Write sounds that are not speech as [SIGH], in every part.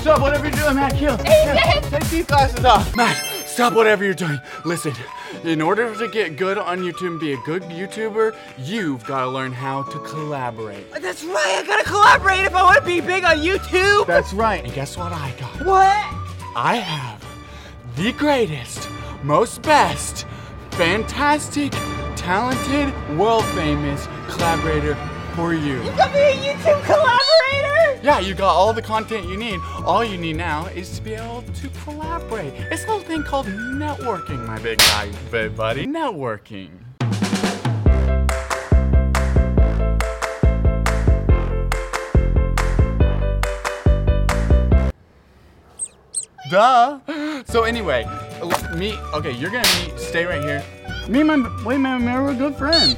stop whatever you're doing, Matt. Kill. Ethan! Take these glasses off. Matt, stop whatever you're doing. Listen, in order to get good on YouTube and be a good YouTuber, you've got to learn how to collaborate. That's right, I gotta collaborate if I wanna be big on YouTube! That's right. And guess what I got? What? I have the greatest, most best, fantastic, talented, world famous collaborator for you. You got me a YouTube collaborator! Yeah, you got all the content you need. All you need now is to be able to collaborate. It's a little thing called networking, my big guy, big buddy. Networking. Duh. So anyway, l- me. Okay, you're gonna meet. Stay right here. Me and my wait, man, man, we're good friends.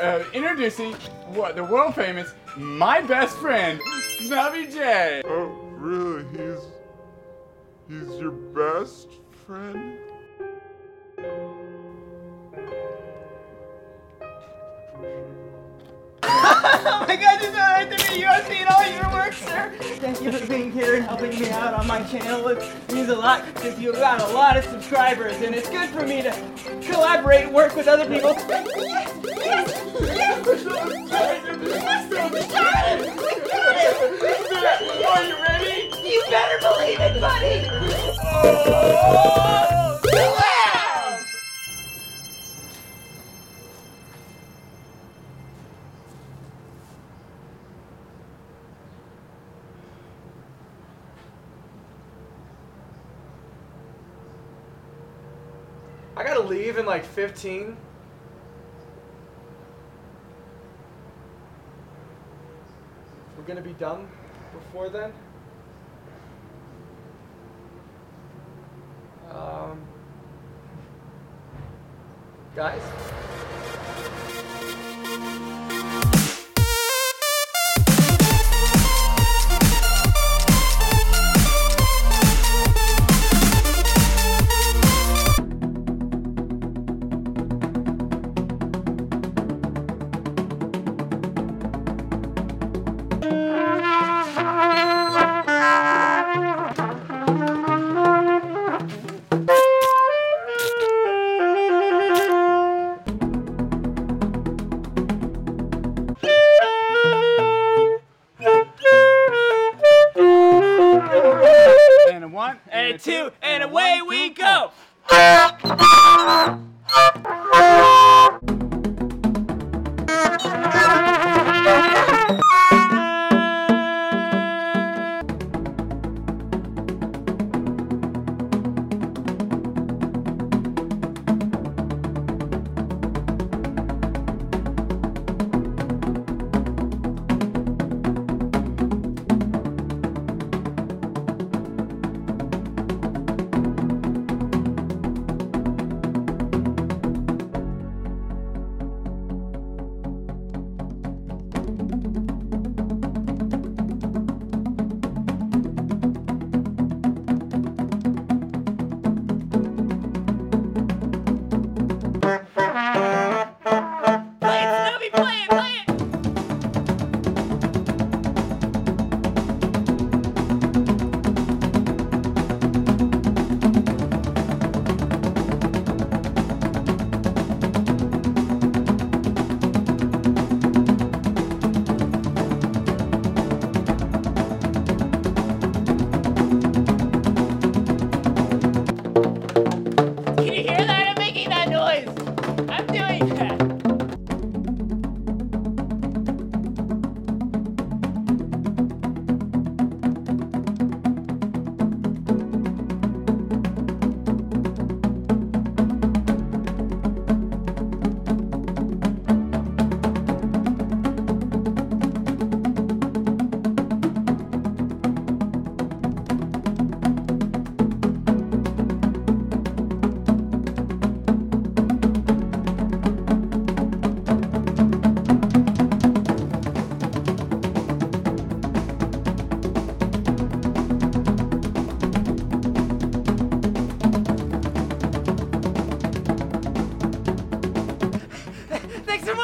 Uh, introducing what the world famous, my best friend, Snubby J. Oh, really? He's he's your best friend? Oh my god, it's alright to meet you. I've seen all your work, sir. Thank you for being here and helping me out on my channel. It means a lot because you've got a lot of subscribers and it's good for me to collaborate and work with other people. Are you ready? I gotta leave in like 15. We're gonna be done before then. Um, guys? One, And a two, and away we go! [LAUGHS]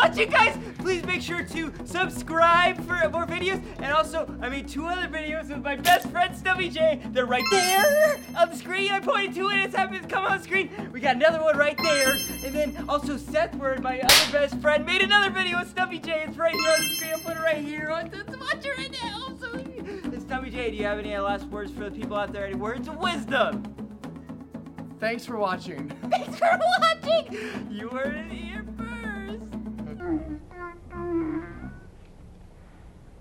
watching, guys. Please make sure to subscribe for more videos. And also, I made two other videos with my best friend, Snubby J. They're right there on the screen. I pointed to it. It's happening to come on screen. We got another one right there. And then also Sethward, my other best friend, made another video with Snubby J. It's right here on the screen. I'll put it right here. Watch it right now. So, it's Snubby J. Do you have any last words for the people out there? Any words of wisdom? Thanks for watching. [LAUGHS] Thanks for watching. You heard it here.